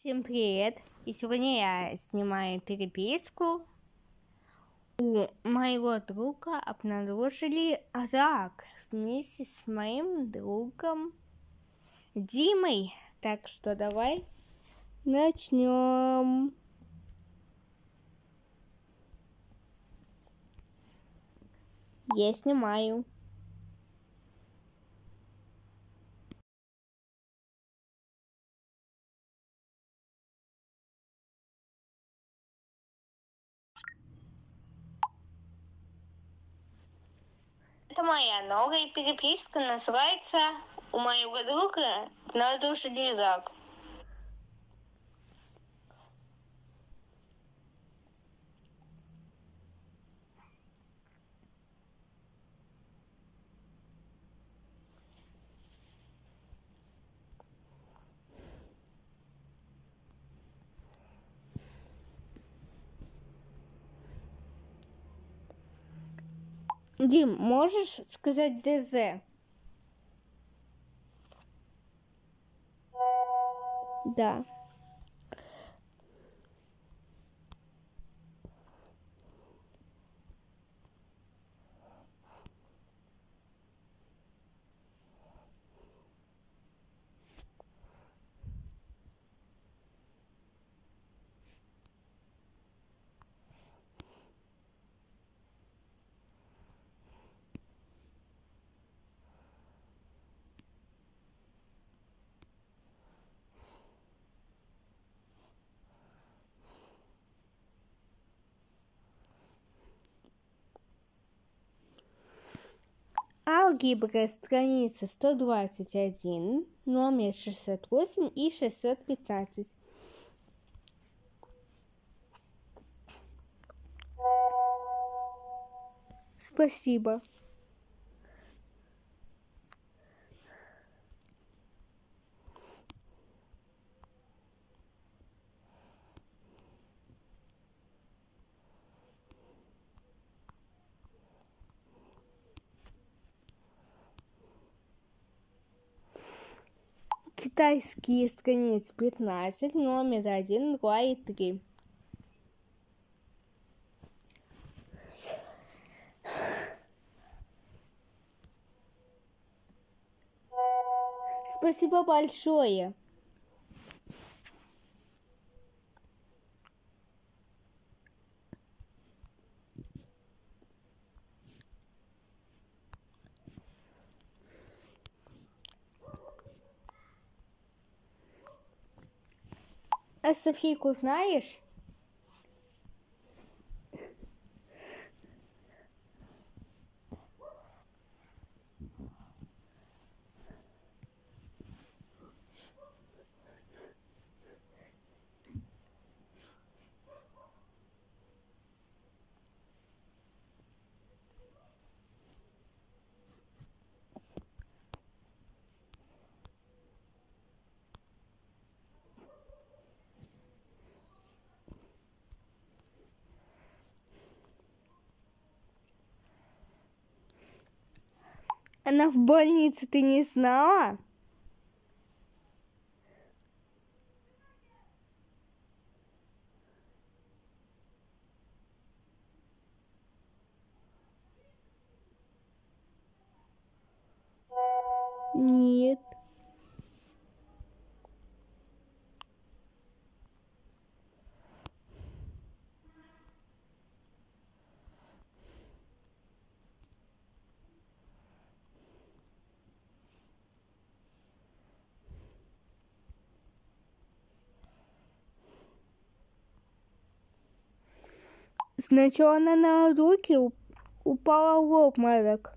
Всем привет! И сегодня я снимаю переписку. У моего друга обнаружили рак вместе с моим другом Димой. Так что давай начнем. Я снимаю. Это моя новая переписка, называется «У моего друга обнаружили рак». Дим, можешь сказать ДЗ? Да. Алгебра, страница 121, номер 608 и 615. Спасибо. Китайские страницы 15, номер 1, 2 и 3. Спасибо большое. Софийку знаешь? Она в больнице, ты не знала? Нет. Сначала она на руки упала в обморок.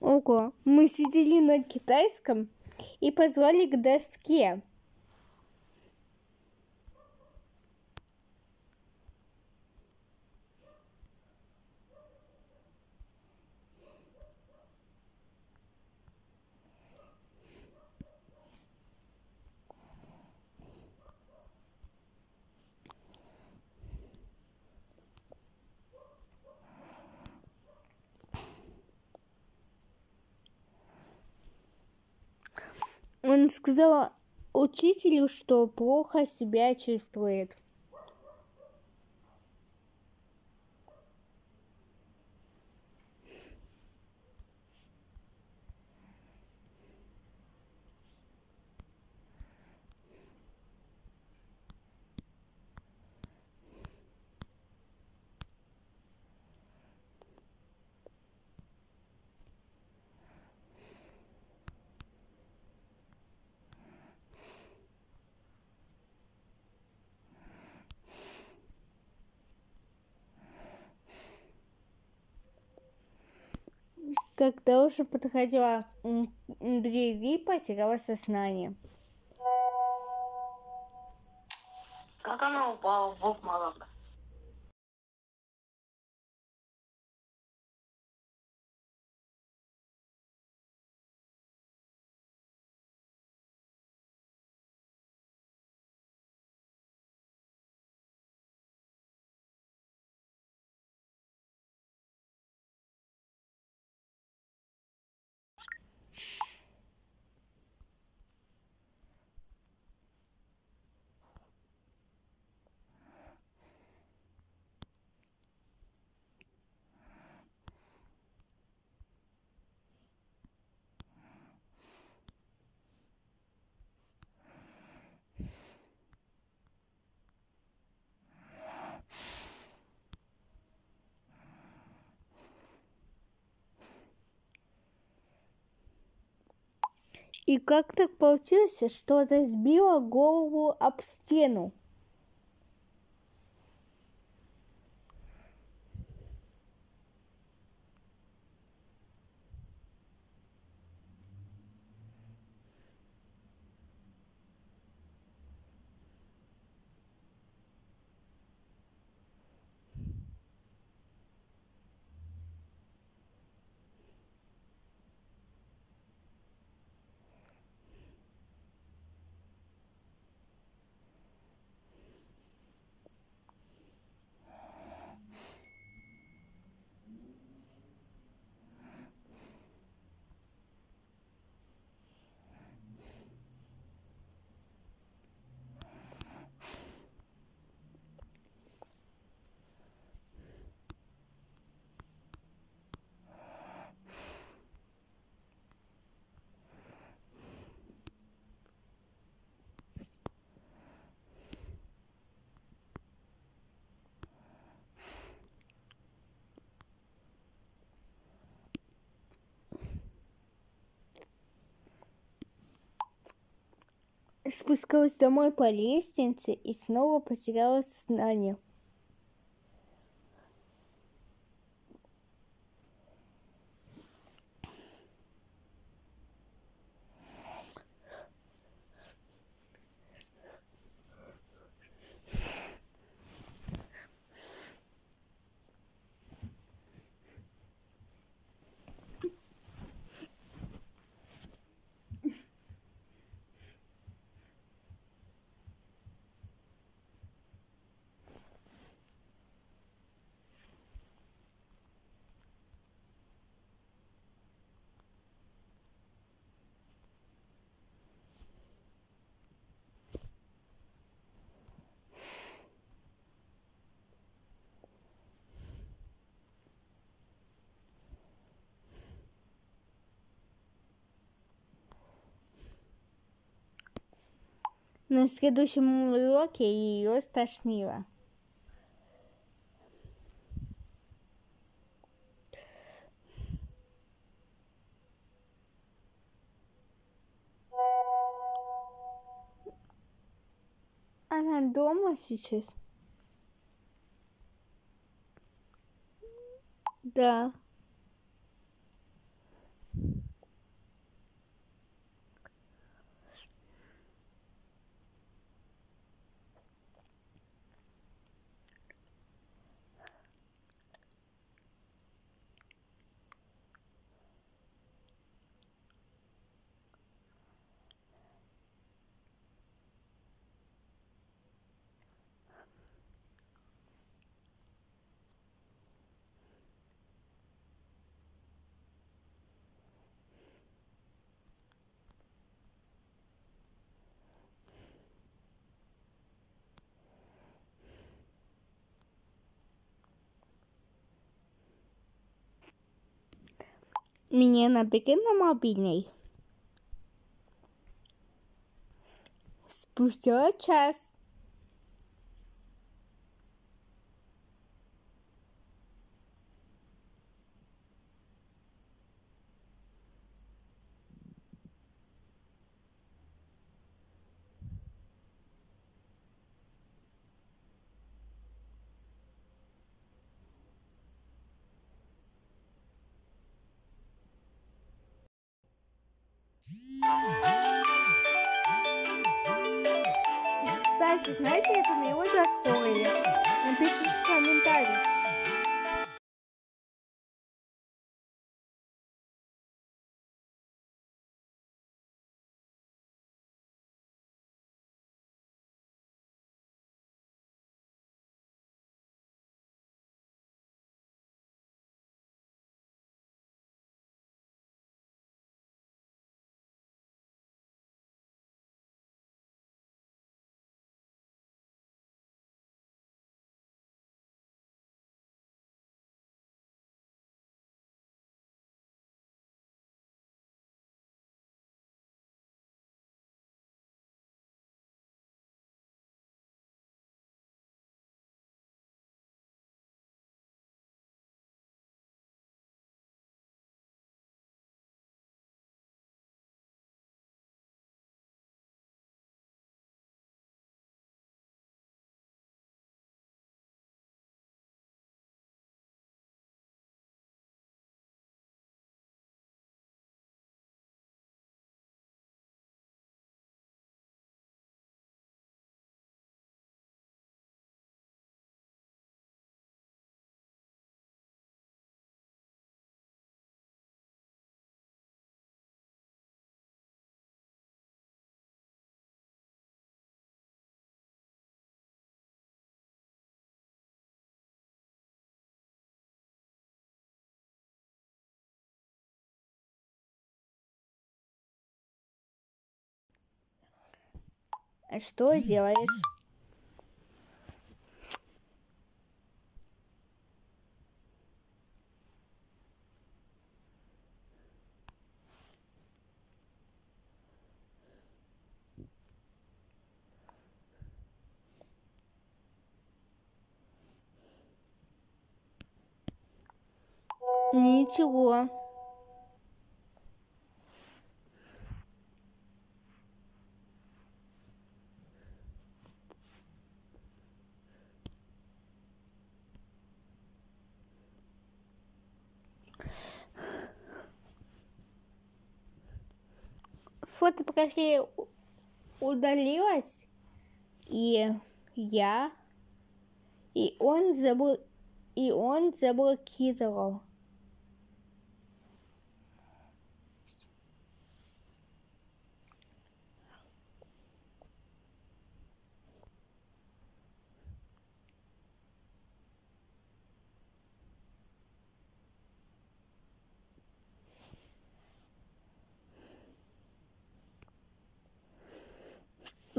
Ого, сидели на китайском и позвали к доске. Он сказал учителю, что плохо себя чувствует. Когда уже подходила двери, потеряла сознание. Как она упала в обморок? И как так получилось, что разбила голову об стену? Спускалась домой по лестнице и снова потеряла сознание. На следующем уроке ее стошнило. Она дома сейчас? Да. Мне набери на мобильный. Спустя час. me. Where's that boy? And this is Clementine. Что делаешь? Ничего. Фотография у- удалилась, и я, и он забл... и он заблокировал.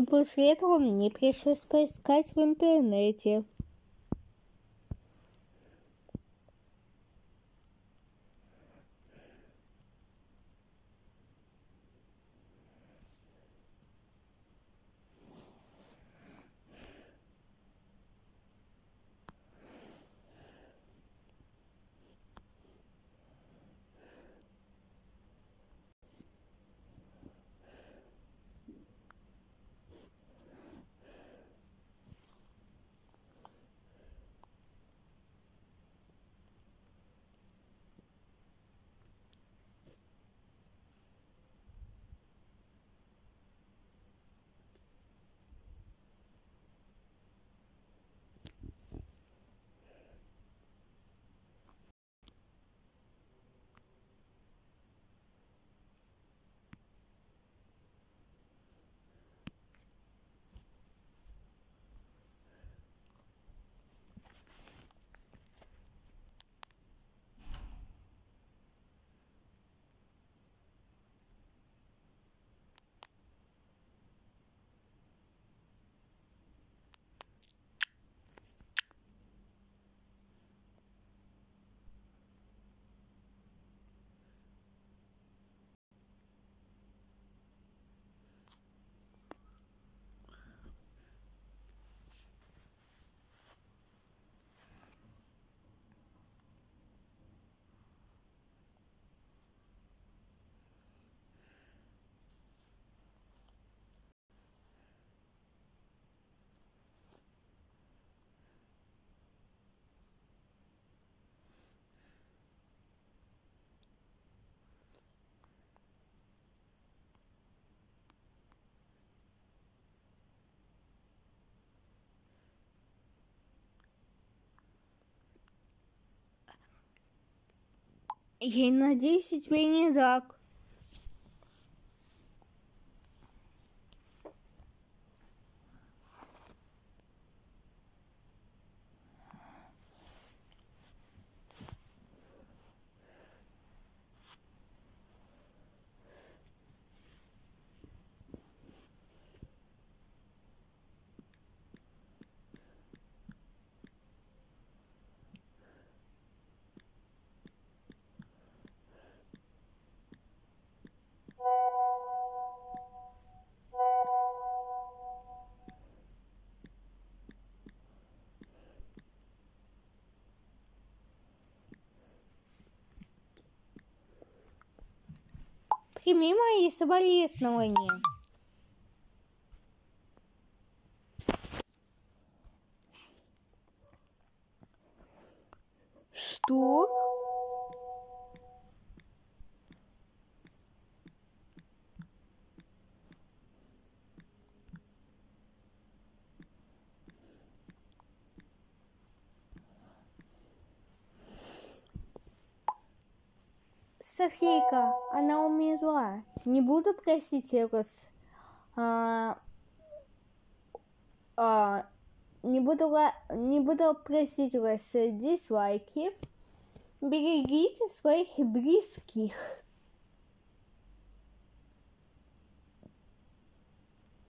После этого мне пришлось поискать в интернете. Я надеюсь, тебе не так. Прими мои соболезнования. Что? Софейка, она умерла. Не буду просить вас. А, а, не буду не буду просить вас дизлайки. Берегите своих близких.